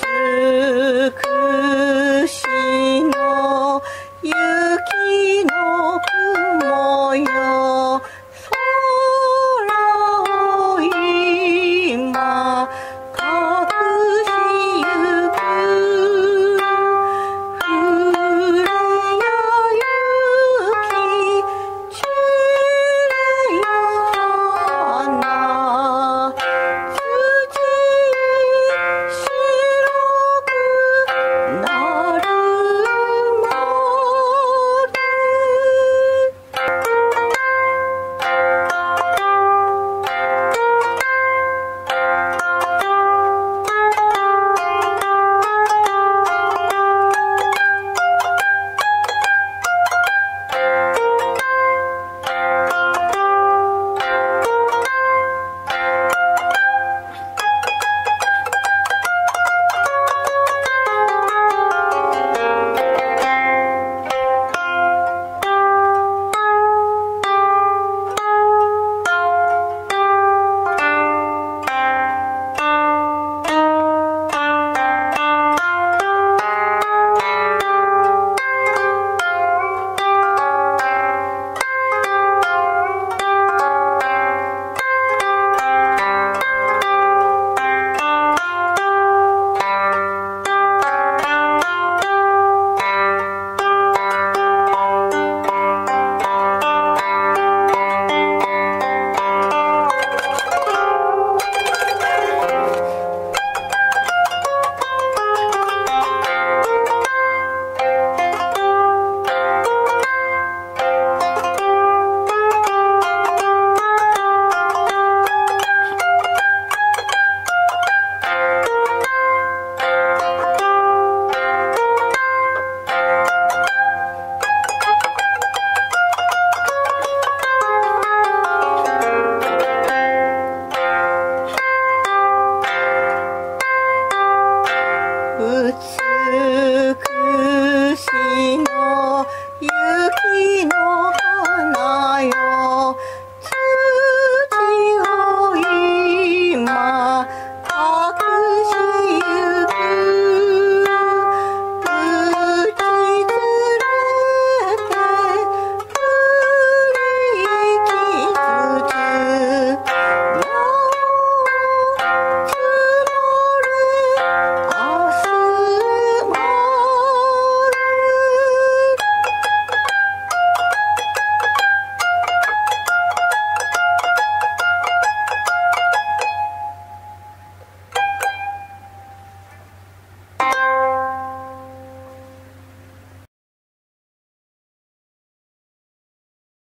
つくしの雪の